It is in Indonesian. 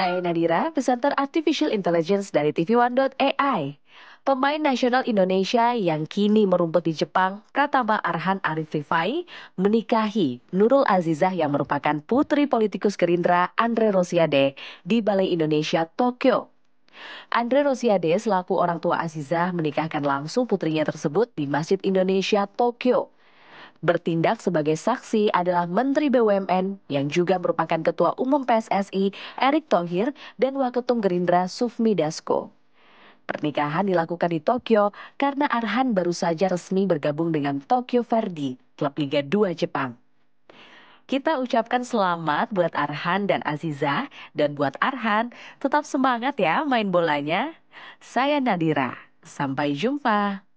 Saya Nadira, presenter Artificial Intelligence dari TV1.ai. Pemain nasional Indonesia yang kini merumput di Jepang, Pratama Arhan Arif Rifai, menikahi Nurul Azizah yang merupakan putri politikus Gerindra Andre Rosiade di Balai Indonesia, Tokyo. Andre Rosiade selaku orang tua Azizah menikahkan langsung putrinya tersebut di Masjid Indonesia, Tokyo. Bertindak sebagai saksi adalah Menteri BUMN yang juga merupakan Ketua Umum PSSI Erick Thohir dan Waketum Gerindra Sufmi Dasko. Pernikahan dilakukan di Tokyo karena Arhan baru saja resmi bergabung dengan Tokyo Verdy, klub Liga 2 Jepang. Kita ucapkan selamat buat Arhan dan Aziza dan buat Arhan tetap semangat ya main bolanya. Saya Nadira, sampai jumpa.